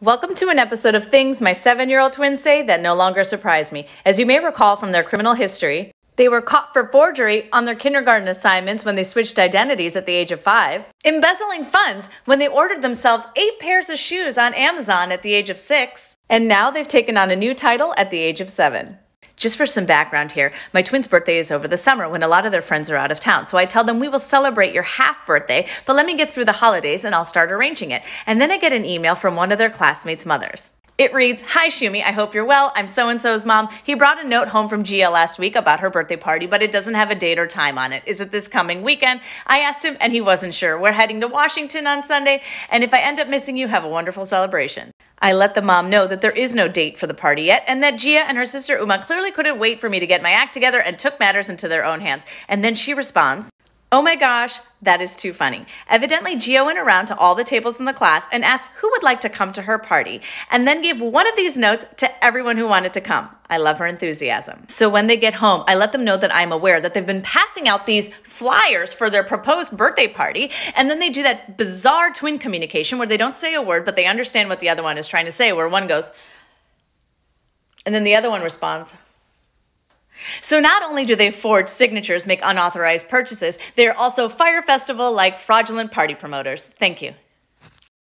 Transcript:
Welcome to an episode of Things My Seven Year Old Twins Say That No Longer Surprise Me. As you may recall from their criminal history, they were caught for forgery on their kindergarten assignments when they switched identities at the age of five, embezzling funds when they ordered themselves eight pairs of shoes on Amazon at the age of six, and now they've taken on a new title at the age of seven. Just for some background here, my twins' birthday is over the summer when a lot of their friends are out of town. So I tell them we will celebrate your half birthday, but let me get through the holidays and I'll start arranging it. And then I get an email from one of their classmates' mothers. It reads, Hi Shumi, I hope you're well. I'm so and so's mom. He brought a note home from Gia last week about her birthday party, but it doesn't have a date or time on it. Is it this coming weekend? I asked him and he wasn't sure. We're heading to Washington on Sunday, and if I end up missing you, have a wonderful celebration. I let the mom know that there is no date for the party yet, and that Gia and her sister Uma clearly couldn't wait for me to get my act together and took matters into their own hands. And then she responds, Oh my gosh, that is too funny. Evidently, Gia went around to all the tables in the class and asked who would like to come to her party, and then gave one of these notes to everyone who wanted to come. I love her enthusiasm. So when they get home, I let them know that I'm aware that they've been passing out these flyers for their proposed birthday party, and then they do that bizarre twin communication where they don't say a word, but they understand what the other one is trying to say, where one goes, and then the other one responds, so not only do they forge signatures, make unauthorized purchases, they are also Fyre Festival like fraudulent party promoters. Thank you.